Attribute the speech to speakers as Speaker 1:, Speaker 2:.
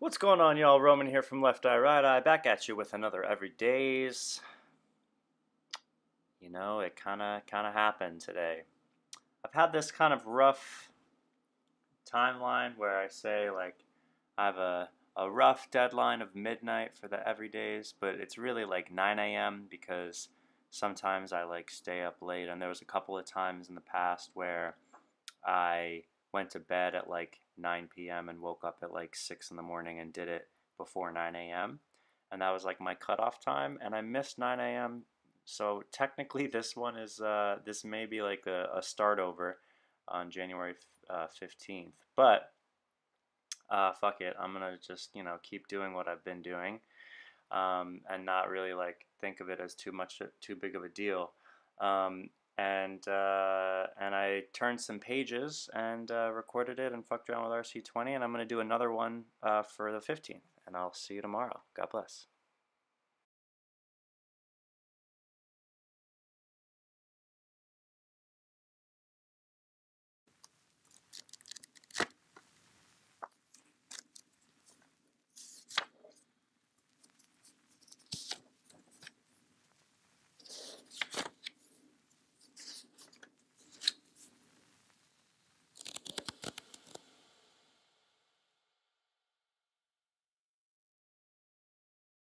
Speaker 1: What's going on, y'all? Roman here from Left Eye Right Eye, back at you with another Everydays. You know, it kind of kind of happened today. I've had this kind of rough timeline where I say like I have a a rough deadline of midnight for the Everydays, but it's really like 9 a.m. because sometimes I like stay up late, and there was a couple of times in the past where I went to bed at like 9 p.m. and woke up at like 6 in the morning and did it before 9 a.m. And that was like my cutoff time, and I missed 9 a.m. So technically, this one is uh, this may be like a, a start over on January uh, 15th, but uh, fuck it, I'm gonna just you know keep doing what I've been doing, um, and not really like think of it as too much too big of a deal. Um, and uh, and I turned some pages and uh, recorded it and fucked around with RC20, and I'm gonna do another one uh, for the 15th. And I'll see you tomorrow. God bless.